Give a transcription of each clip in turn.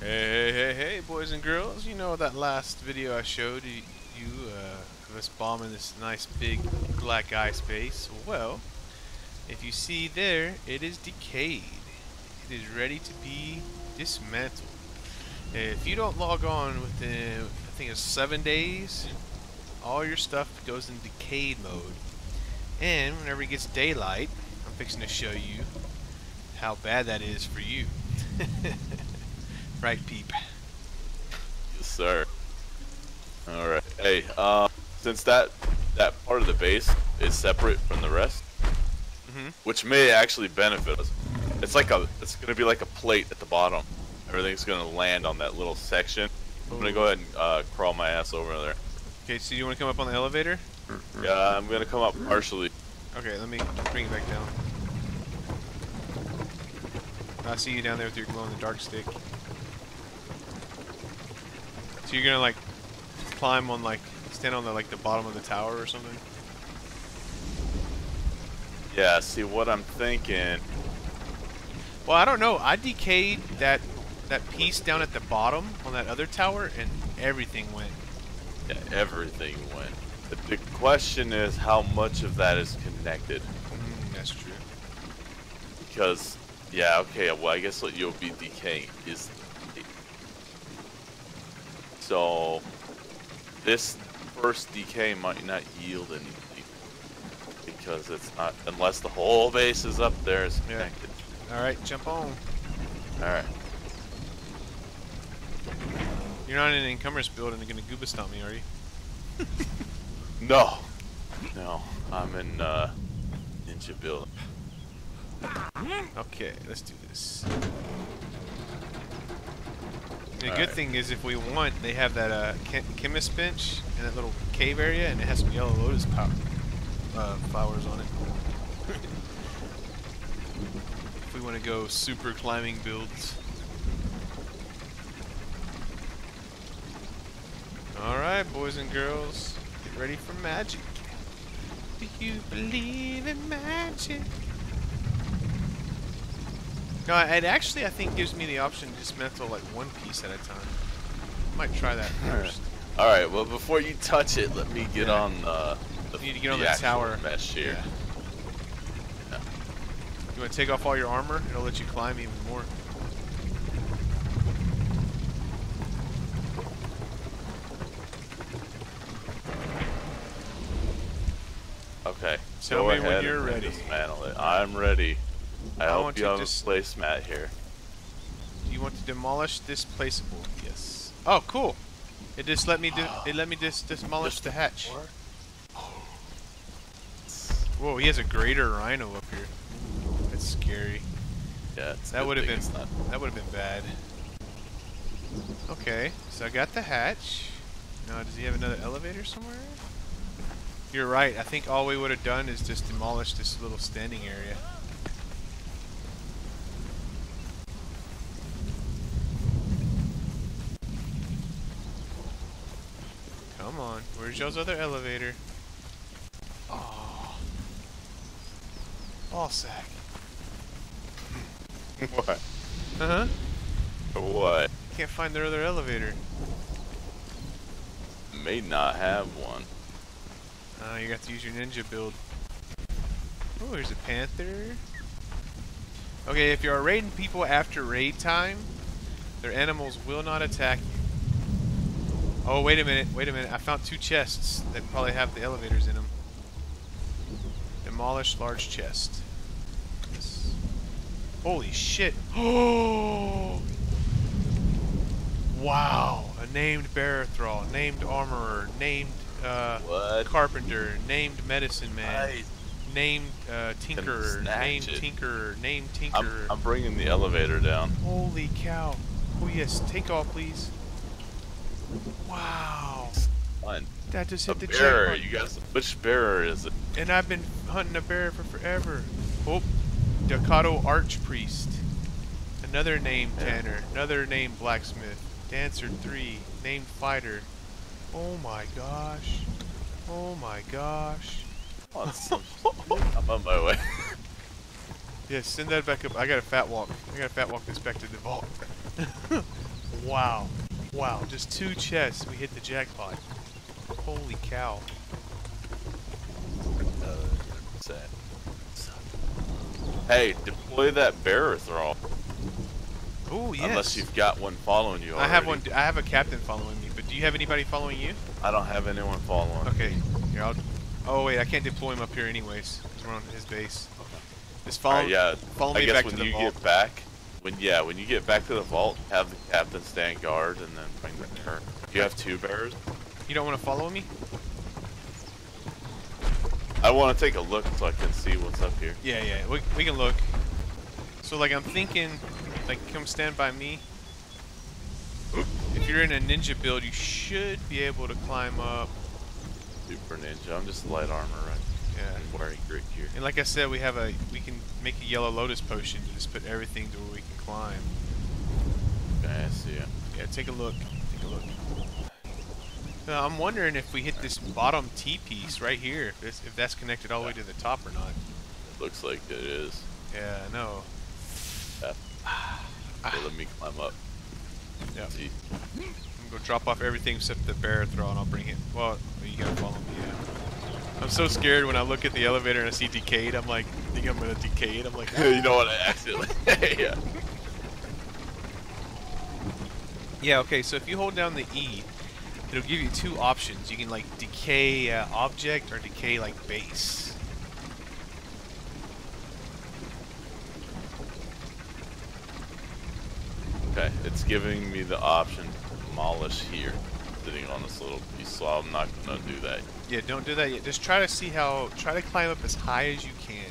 Hey, hey, hey, hey, boys and girls. You know that last video I showed you, you uh, of us bombing this nice big black ice base? Well, if you see there, it is decayed. It is ready to be dismantled. If you don't log on within, I think it's seven days, all your stuff goes in decayed mode. And whenever it gets daylight, I'm fixing to show you how bad that is for you. right, peep. Yes, sir. All right. Hey, uh, since that that part of the base is separate from the rest, Mhm. which may actually benefit us. It's like a, it's gonna be like a plate at the bottom. Everything's gonna land on that little section. I'm gonna go ahead and uh, crawl my ass over there. Okay, so you want to come up on the elevator? Yeah, I'm gonna come up partially. Okay, let me bring it back down. I see you down there with your glow in the dark stick. So you're gonna like climb on like stand on the like the bottom of the tower or something? Yeah. See what I'm thinking. Well, I don't know. I decayed that that piece down at the bottom on that other tower, and everything went. Yeah, everything went. But the question is, how much of that is connected? Mm, that's true. Because, yeah, okay, well, I guess what you'll be decaying is. So, this first decay might not yield anything. Because it's not, unless the whole base is up there, Yeah. connected. All right, jump on. Alright. You're not in an encumbrance build and you're gonna gooba stomp me, are you? No! No, I'm in, uh, Ninja Build. Okay, let's do this. The good Alright. thing is, if we want, they have that uh, chem- chemist bench in that little cave area, and it has some yellow lotus pow- uh, flowers on it. if we want to go super climbing builds. Alright, boys and girls, get ready for magic. Do you believe in magic? No, it actually I think gives me the option to dismantle like one piece at a time. I Might try that first. Alright, well, before you touch it, let me get Yeah. on, uh, the, You need to get on the tower. mesh here. Yeah. You want to take off all your armor? It'll let you climb even more. Okay. Tell go me when you're ready. Dismantle it. I'm ready. I, I hope want you to have a placemat here. Do you want to demolish this placeable? Yes. Oh, cool. It just let me do. It let me just demolish Just the hatch. Whoa, he has a greater rhino up here. That's scary. Yeah, That would have been not- that would have been bad. Okay, so I got the hatch. Now, does he have another elevator somewhere? You're right. I think all we would have done is just demolish this little standing area. Come on, where's y'all's other elevator? Oh, ball sack. What? Uh huh. What? Can't find their other elevator. May not have one. Uh, you got to use your ninja build. Oh, there's a panther. Okay, if you're raiding people after raid time, their animals will not attack you. Oh, wait a minute, wait a minute. I found two chests that probably have the elevators in them. Demolish large chest. Yes. Holy shit. Oh! Wow. A named bearer thrall, named armorer, named uh, carpenter, named medicine man, Nice. named uh, tinkerer, named it. tinkerer, named I'm, tinkerer. I'm bringing the elevator down. Holy cow. Oh yes, take off please. Wow. Fine. That just A hit the bearer. jackpot. You guys, which bearer is it? And I've been hunting a bear for forever. Oh, Dakado Archpriest. Another name Tanner. Another name Blacksmith. Dancer 3. Named Fighter. Oh my gosh. Oh my gosh. Oh, on some. I'm on my way. Yeah, send that back up. I got a fat walk. I got to fat walk this back to the vault. Wow. Wow, just two chests. We hit the jackpot. Holy cow. Uh, sad. Hey, deploy that bearer throw. Oh, yes. Unless you've got one following you. I have one. I have a captain following me, but do you have anybody following you? I don't have anyone following. Okay. Here, I'll. Oh wait, I can't deploy him up here anyways, because we're on his base. Just follow. Alright, yeah. Follow I me guess back when to the you vault. get back, when yeah, when you get back to the vault, have the captain stand guard and then bring the bearer. You have two bears. You don't want to follow me? I want to take a look so I can see what's up here. Yeah, yeah. We we can look. So like I'm thinking, like come stand by me. If you're in a ninja build, you should be able to climb up. Super ninja. I'm just light armor, right? Yeah. I'm wearing gear. And like I said, we have a we can make a yellow lotus potion to just put everything to where we can climb. See it. Yeah, take a look. Take a look. Now, I'm wondering if we hit this bottom T piece right here, if, it's, if that's connected all the way to the top or not. It looks like it is. Yeah, I know. Yeah. Ah. Okay, let me climb up. Yeah. See. I'm gonna drop off everything except the bear throw, and I'll bring it. Well, you gotta follow me. Yeah. I'm so scared when I look at the elevator and I see decayed. I'm like, I think I'm gonna decayed. I'm like, you know what? I accidentally. yeah. yeah. Okay, so if you hold down the E, it'll give you two options. You can like decay uh, object or decay like base. Okay, it's giving me the option to demolish here, sitting on this little piece, so I'm not gonna do that. Yeah, don't do that yet. Just try to see how. Try to climb up as high as you can,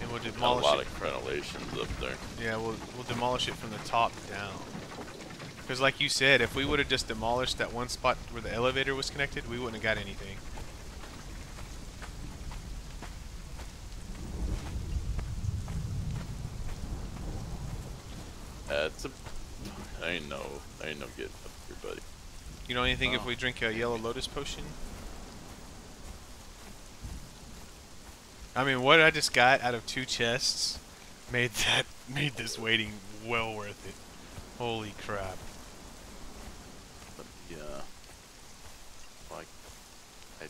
and we'll Got a lot it. of crenellations up there. Yeah, we'll we'll demolish it from the top down. Because like you said, if we would have just demolished that one spot where the elevator was connected, we wouldn't have got anything. That's a. I ain't no. I ain't no getting up here, buddy. You know anything if Oh. we drink a yellow lotus potion? I mean, what I just got out of two chests made that made this waiting well worth it. Holy crap! Yeah. Like. I.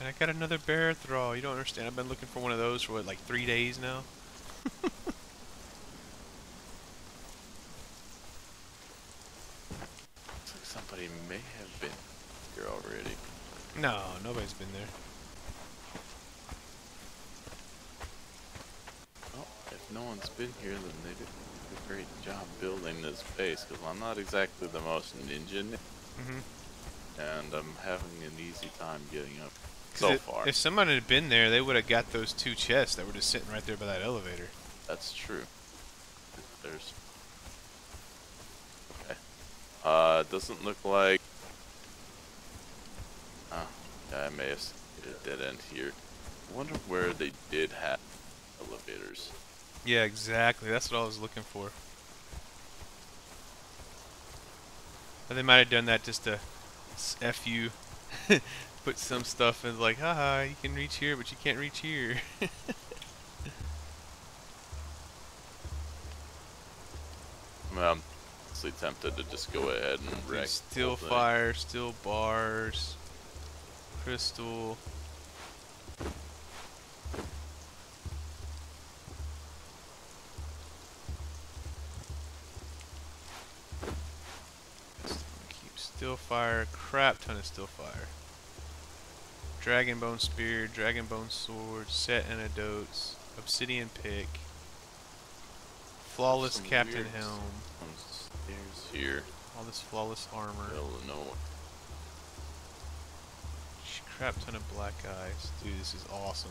And I got another bear thrall. You don't understand. I've been looking for one of those for what, like three days now. Looks like somebody may have been here already. No, nobody's been there. Well, if no one's been here, then they did a great job building this base, because I'm not exactly the most ninja, Mm-hmm. and I'm having an easy time getting up so far. If someone had been there, they would have got those two chests that were just sitting right there by that elevator. That's true. There's. Okay. Uh, it doesn't look like. Oh, yeah, I may have hit a dead end here. I wonder where they did have elevators. Yeah, exactly. That's what I was looking for. Or they might have done that just to F you. Put some stuff in like, haha, you can reach here, but you can't reach here. Well, I'm honestly tempted to just go ahead and wreck. Steel fire, steel bars, crystal. Keep steel fire, crap ton of steel fire. Dragon bone spear, dragon bone sword, set antidotes, obsidian pick, flawless Some captain helm, here. all this flawless armor. Illinois. Crap ton of black ice. Dude, this is awesome.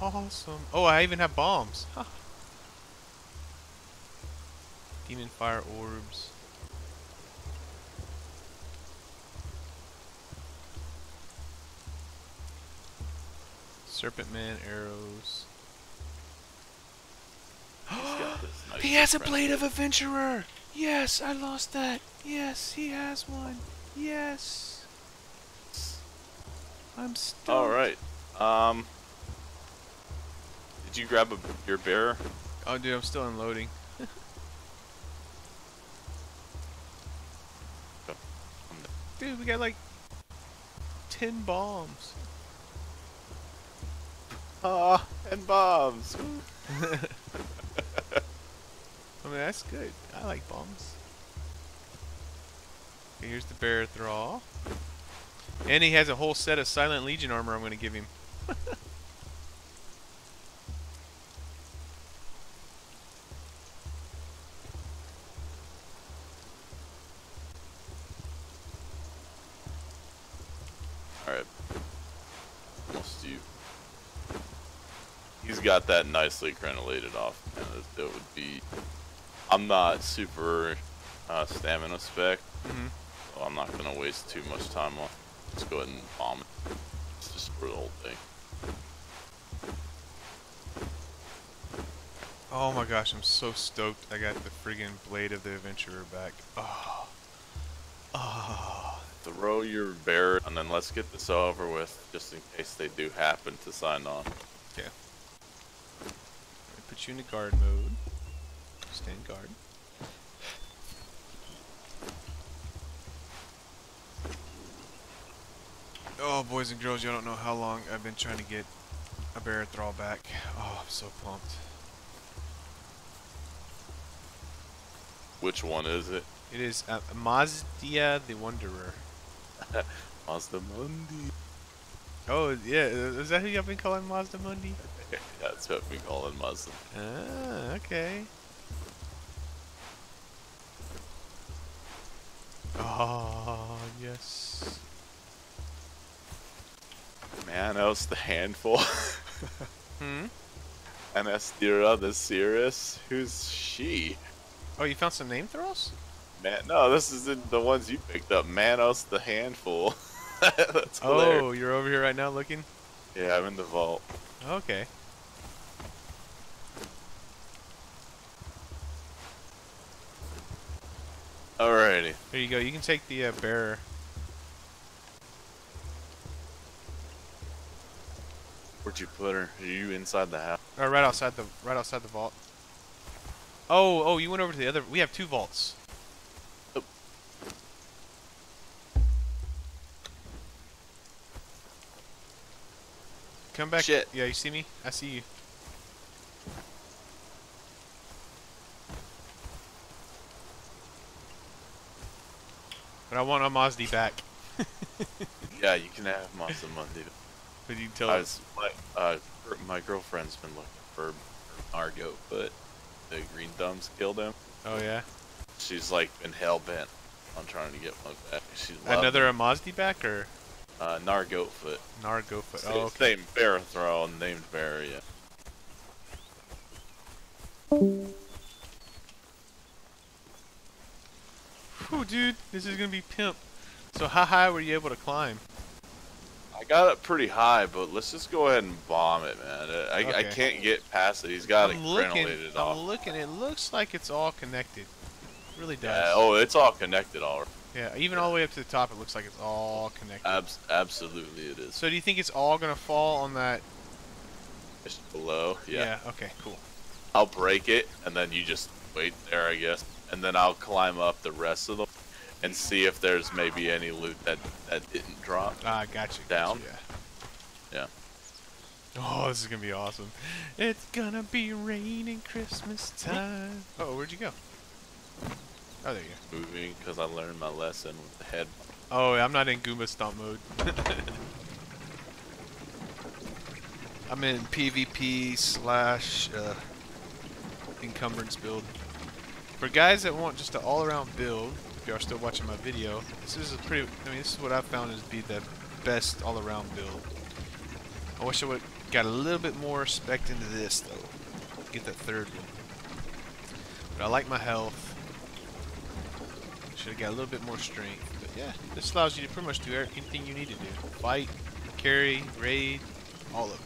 Awesome. Oh, I even have bombs. Huh. Demon fire orbs. Serpent man arrows. Nice He has a blade of adventurer. Yes, I lost that. Yes, he has one. Yes. I'm stuck. All right. Um. Did you grab a, your bear? Oh, dude, I'm still unloading. dude, we got like 10 bombs. Ah, and bombs. I mean, that's good. I like bombs. Okay, here's the bear thrall. And he has a whole set of Silent Legion armor I'm going to give him. Alright. You. He's got that nicely crenellated off. And it, it would be. I'm not super uh, stamina spec, hmm so I'm not gonna waste too much time on. Let's go ahead and bomb it. It's just for the whole thing. Oh my gosh, I'm so stoked I got the friggin' Blade of the Adventurer back. Oh. Oh. Throw your bear, and then let's get this over with, just in case they do happen to sign on. Okay. Put you in the guard mode. Stand guard. Oh, boys and girls, you don't know how long I've been trying to get a bear thrall back. Oh, I'm so pumped. Which one is it? It is uh, Mazdia the Wanderer. Mazda Mundi. Oh, yeah, is that who y'all been calling Mazda Mundi? That's what we call it, Mazda. Ah, okay. Oh, yes. Manos the handful. Hmm? Anastira the Cirrus. Who's she? Oh, you found some name throws? Man, no, this is the, the ones you picked up. Manos the handful. That's hilarious. Oh, you're over here right now looking? Yeah, I'm in the vault. Okay. Alrighty. There you go. You can take the uh, bearer. Where'd you put her? Are you inside the house? Or right outside the right outside the vault. Oh, oh, you went over to the other. We have two vaults. Oh. Come back. Shit. Yeah, you see me? I see you. But I want a Mazdi back. Yeah, you can have Mazda Monday. But you tell us. my, uh, my girlfriend's been looking for Argo, but the green thumbs killed him. Oh yeah. She's like been hell bent on trying to get one back. She's Another a Mazdi back or uh, Nargoatfoot. Nargofoot? Oh okay. same bear named yeah. Whew, dude, this is gonna be pimp. So how high were you able to climb? I got it pretty high, but let's just go ahead and bomb it, man. I, I can't get past it. He's got it I'm looking. crenellated I'm off. looking. It looks like it's all connected. It really does. Yeah, oh, it's all connected all right. Yeah, even all the way up to the top, it looks like it's all connected. Abs- absolutely it is. so do you think it's all gonna fall on that? Just below, yeah. Okay. Cool. I'll break it, and then you just wait there, I guess. And then I'll climb up the rest of them and see if there's maybe any loot that, that didn't drop. Ah, gotcha. Down? Gotcha, Yeah. yeah. Oh, this is gonna be awesome. It's gonna be raining Christmas time. Oh, where'd you go? Oh, there you go. Moving, because I learned my lesson with the head. Oh, I'm not in Goomba Stomp mode. I'm in PvP slash uh, encumbrance build. For guys that want just an all-around build, if you are still watching my video, this is a pretty. I mean, this is what I found is be the best all-around build. I wish I would got a little bit more spec into this though. Get that third one. But I like my health. Should have got a little bit more strength. But yeah, this allows you to pretty much do anything you need to do. Fight, carry, raid, all of it.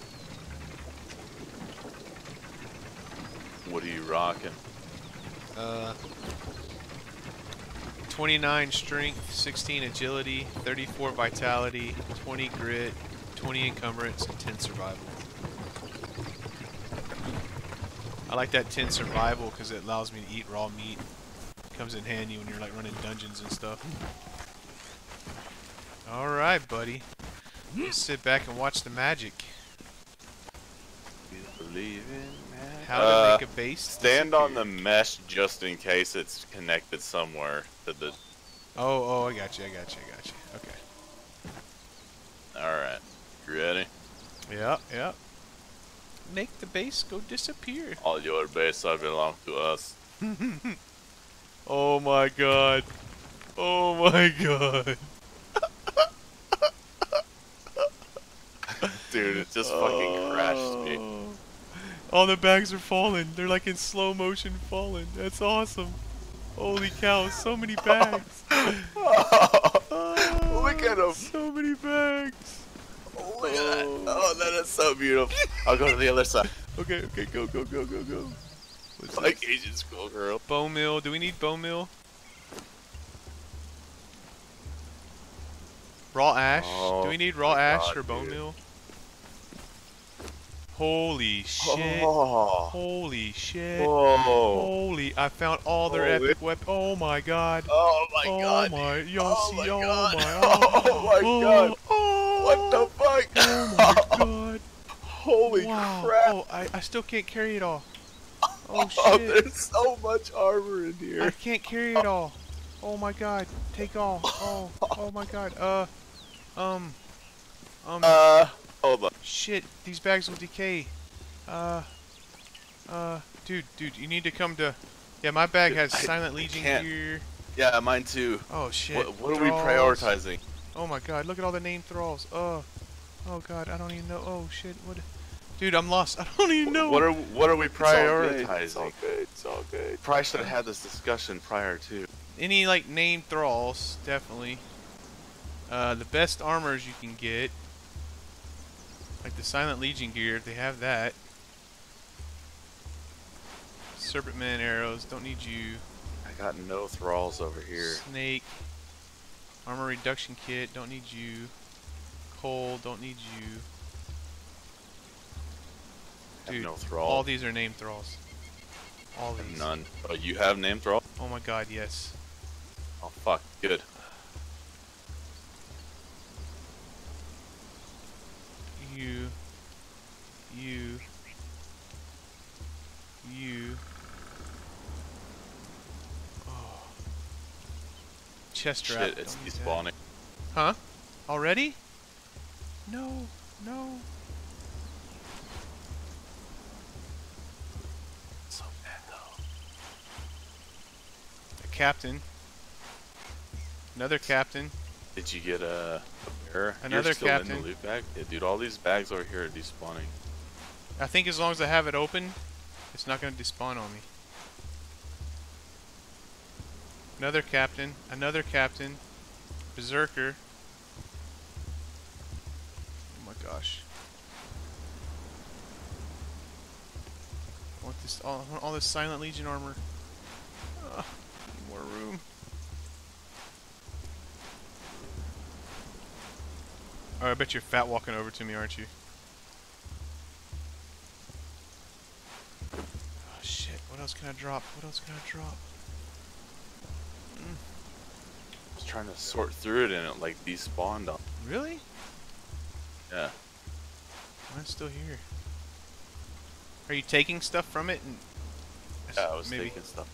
What are you rocking? Uh, 29 strength, 16 agility, 34 vitality, 20 grit, 20 encumbrance, and 10 survival. I like that 10 survival because it allows me to eat raw meat. Comes in handy when you're like running dungeons and stuff. Alright, buddy. Just sit back and watch the magic. Believe in magic? How to Uh, make a base Stand on the mesh just in case it's connected somewhere to the. Oh, oh, I got you, I got you, I got you. Okay. Alright. You ready? Yep, yep. Make the base go disappear. All your base belong to us. Oh my god. Oh my god. Dude, it just fucking crashed me. Oh. All the bags are falling. They're like in slow motion falling. That's awesome. Holy cow, so many bags. Oh, look at ah, them. So many bags. Oh, Look at that. Oh. oh, that is so beautiful. I'll go to the other side. Okay, okay, go, go, go, go, go. What's Like this? Asian schoolgirl. Bone meal. Do we need bone meal? Raw ash. Oh, Do we oh need raw ash God, for bone dude. mill? Holy shit. Oh. Holy shit. Whoa. Holy, I found all their Holy- epic weapons. Oh my god. Oh my oh god. my, y'all Oh see, my oh God. my, Oh my oh, God. Oh, What the fuck? Oh my god. Holy wow. crap. Oh, I, I still can't carry it all. Oh Oh, shit. there's so much armor in here. I can't carry it all. Oh my god. Take all. Oh, oh my god. Uh, um, um, Uh, hold on. shit. These bags will decay. Uh, uh, dude, dude, you need to come to. Yeah, my bag Dude, has I- Silent I Legion can't. gear. Yeah, mine too. Oh shit. What, what are we prioritizing? Oh my god, look at all the name thralls. Oh, oh god, I don't even know. Oh shit, what? Dude, I'm lost. I don't even know. What are what are we It's all good, prioritizing? It's all good. It's all good. Probably should have had this discussion prior to. Any like named thralls, definitely. Uh, the best armors you can get, like the Silent Legion gear, if they have that. Serpent Man arrows, don't need you. I got no thralls over here. Snake. Armor reduction kit, don't need you. Coal, don't need you. Dude, no All these are named thralls. All these. None. Oh, you have name thrall? Oh my god, yes. Oh fuck. Good. You. You. You. Oh. Chest strap. Shit, it's don't need that. despawning. Huh? Already? No. No. So bad though. A captain. Another captain. Did you get a, a bear? Another You're still in captain. the loot bag? Yeah, dude, all these bags over here are despawning. I think as long as I have it open, it's not going to despawn on me. Another captain. Another captain. Berserker. Oh my gosh. I want this all, I want all this Silent Legion armor. Need more room. Oh, I bet you're fat walking over to me, aren't you? Oh shit, what else can I drop? What else can I drop? I was trying to sort through it and it like despawned on. Really? Yeah. Mine's still here. Are you taking stuff from it? And Yeah, I was maybe. taking stuff.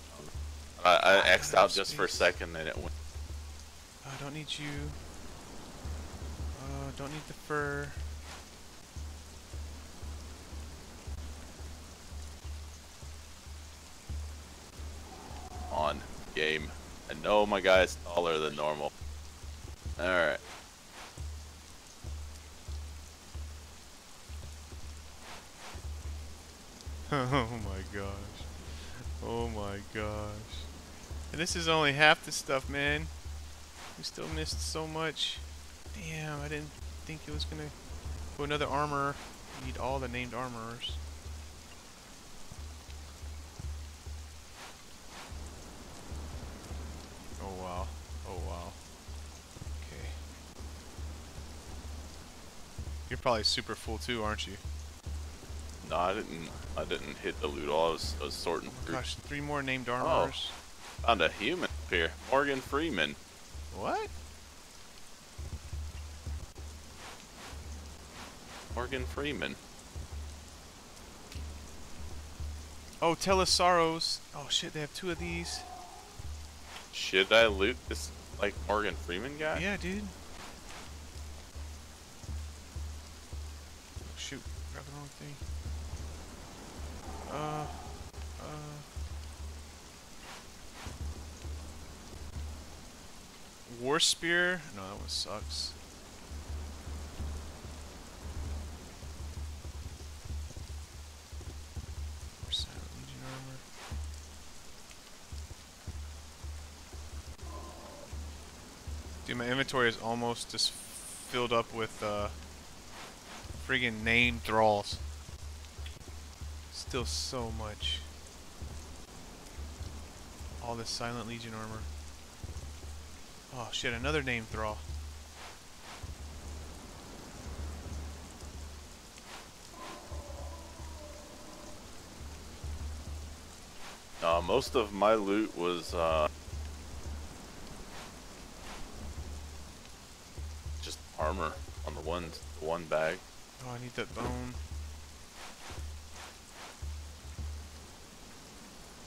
I, I Oh, X'd out just for a second and it went. I don't need you. Uh, don't need the fur. on game. I know my guy is taller than normal. Alright. oh my gosh. Oh my gosh. And this is only half the stuff, man. We still missed so much. Damn, I didn't think it was gonna go another armor. Need all the named armorers. Oh wow. Oh wow. Okay. You're probably super full too, aren't you? No, I didn't. I didn't hit the loot all. I was, I was sorting through. Gosh, three more named armors. Oh. armors. Found a human up here. Morgan Freeman. What? Morgan Freeman. Oh, Telesaros. Oh shit, they have two of these. Should I loot this like Morgan Freeman guy? Yeah, dude. Wrong thing. Uh, uh. War Spear? No, that one sucks. Dude, my inventory is almost just filled up with uh, friggin' name thralls. Still so much. All this Silent Legion armor. Oh shit, another name thrall. Uh, most of my loot was uh, just armor on the one one bag. Oh, I need that bone.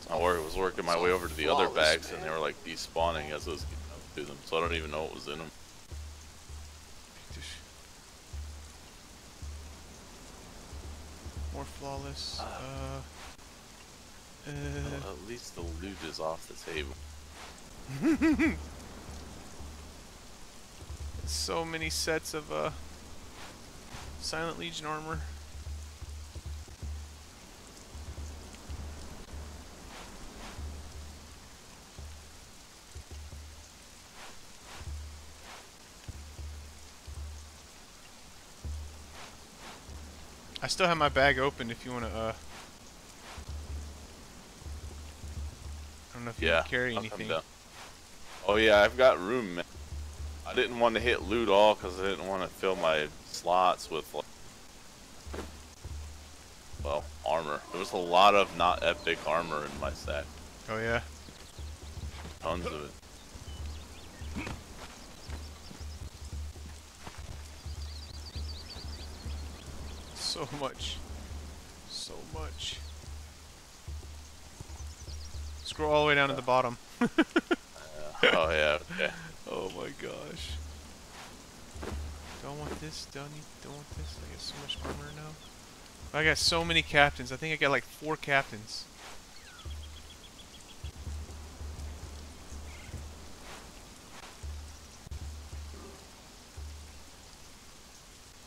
I wor- was working my way over to the other flawless, bags, and they were like despawning as I was getting up to them, so I don't even know what was in them. More flawless. Uh. Uh, uh, Well, at least the loot is off the table. so many sets of uh, Silent Legion armor. I still have my bag open if you want to, uh... I don't know if you Yeah, can carry anything. Oh yeah, I've got room, man. I didn't want to hit loot all because I didn't want to fill my slots with like, well, armor. There was a lot of not epic armor in my sack. Oh yeah? Tons of it. So much. So much. Scroll all the way down to the bottom. Uh, oh yeah, okay. Oh my gosh. Don't want this, don't need, don't want this. I got so much armor now. I got so many captains. I think I got like four captains.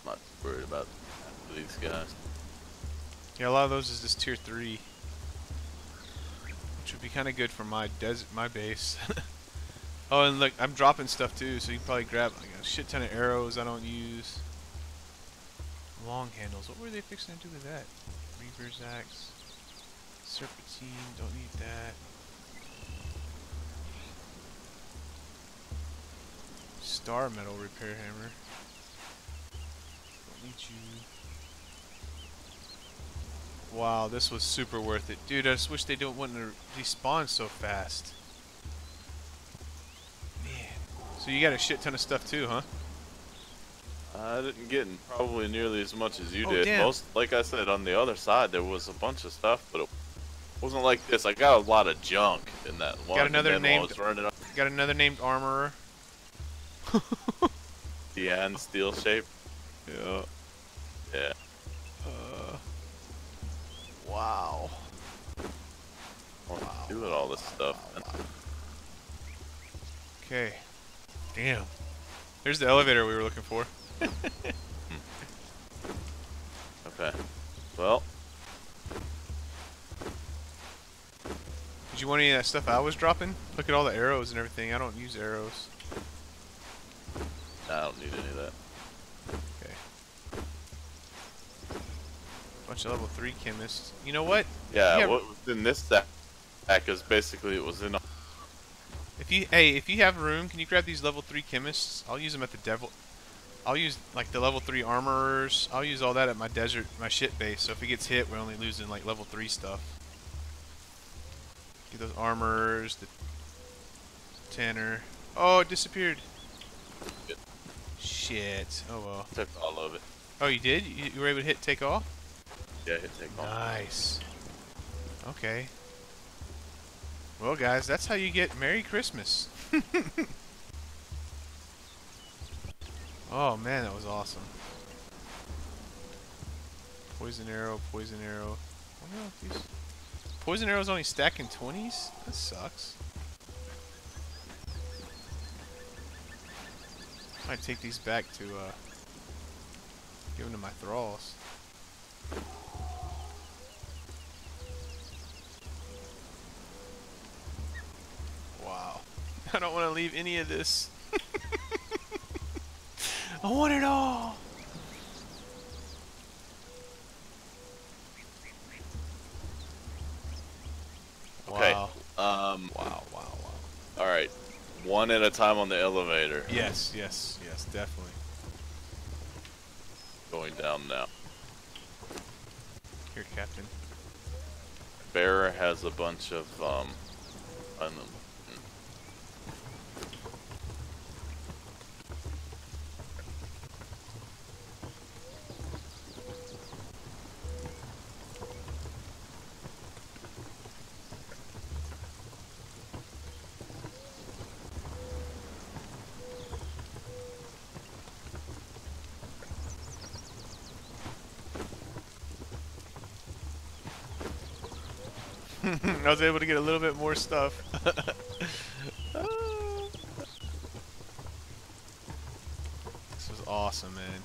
I'm not worried about these guys. Yeah, a lot of those is just tier three, which would be kind of good for my desert, my base. oh, and look, I'm dropping stuff too, so you can probably grab like a shit ton of arrows I don't use. Long handles. What were they fixing to do with that? Reaper's axe, serpentine. Don't need that. Star metal repair hammer. Don't need you. Wow, this was super worth it. Dude, I just wish they don't want to respawn so fast. So you got a shit ton of stuff too, huh? I didn't get in probably nearly as much as you Oh, did. damn. Most, like I said, on the other side there was a bunch of stuff, but it wasn't like this. I got a lot of junk in that one. and another then while I named- was running up Got another named armorer. the end steel shape. Yeah. Yeah. Uh, wow. What to do with all this stuff? man? Okay. Damn. There's the elevator we were looking for. Okay. Well, Did you want any of that stuff I was dropping? Look at all the arrows and everything. I don't use arrows. I don't need any of that. Okay. Bunch of level 3 chemists. You know what? Yeah, Yeah. what was in this stack is basically it was in. If you hey, if you have room, can you grab these level three chemists? I'll use them at the devil, I'll use like the level three armorers. I'll use all that at my desert, my ship base. So if it gets hit, we're only losing like level three stuff. Get those armorers, the Tanner. Oh, it disappeared. Good. Shit. Oh well. Took all of it. Oh, you did? You, you were able to hit take off? Yeah, hit take off. Nice. Okay. Well, guys, that's how you get Merry Christmas. oh, man, that was awesome. Poison arrow, poison arrow. I wonder if these... Poison arrow's only stack in 20s? That sucks. Might take these back to, uh... Give them to my thralls. Don't want to leave any of this. I want it all. Okay. Wow. Um. Wow, wow, wow. All right. One at a time on the elevator. Yes, yes, yes, definitely. Going down now. Here, Captain. Bear has a bunch of um. Un- I was able to get a little bit more stuff. This was awesome, man.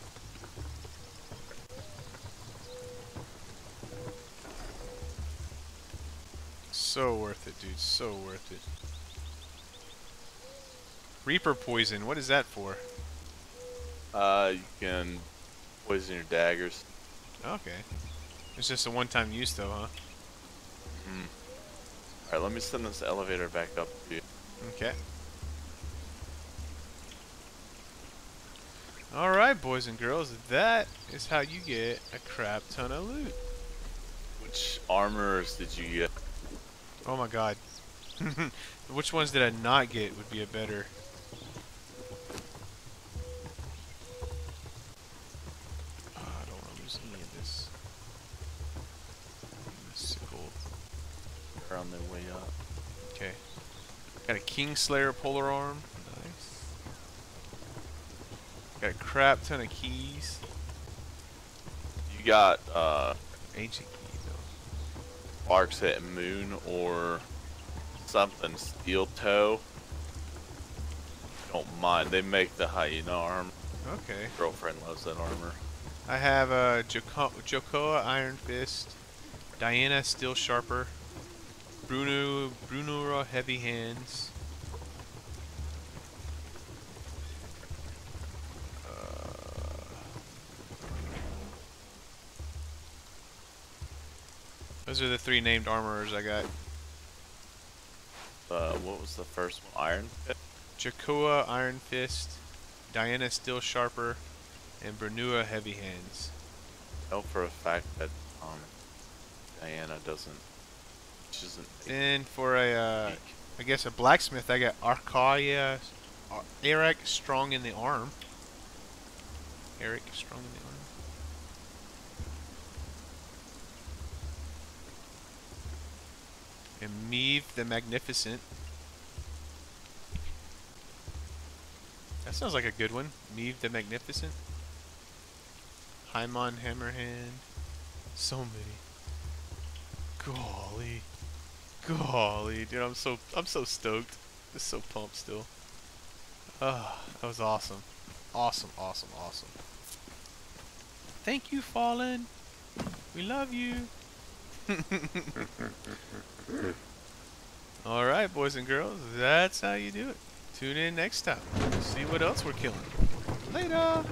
So worth it, dude. So worth it. Reaper poison. What is that for? Uh, you can poison your daggers. Okay. It's just a one-time use, though, huh? Hmm. All right, let me send this elevator back up to you. Okay. Alright, boys and girls, that is how you get a crap ton of loot. Which armors did you get? Oh my god. Which ones did I not get would be a better... Oh, I don't want to lose any of this. Sickle. They're on their way up. Okay. Got a Kingslayer polar arm. Nice. Got a crap ton of keys. You got uh, Ancient key though. Hit Moon or something Steel Toe. Don't mind. They make the hyena arm. Okay. Girlfriend loves that armor. I have uh, Joko- Jokoa Iron Fist, Diana Steel Sharper, Bruno Brunora Heavy Hands. Uh, Those are the three named armorers I got. Uh, what was the first one? Iron Fist? Jakoa Iron Fist, Diana Steel Sharper, and Brunua Heavy Hands. I know for a fact that um, Diana doesn't. Then for a, uh. I guess a blacksmith, I got Arcaia, Ar- Eric Strong in the Arm. Eric Strong in the Arm. And Meave the Magnificent. That sounds like a good one. Meave the Magnificent. Hyman Hammerhand. So many. Golly. Golly, dude, I'm so I'm so stoked. Just so pumped still. Ah, that was awesome. Awesome, awesome, awesome. Thank you, Fallen. We love you. Alright, boys and girls, that's how you do it. Tune in next time. See what else we're killing. Later!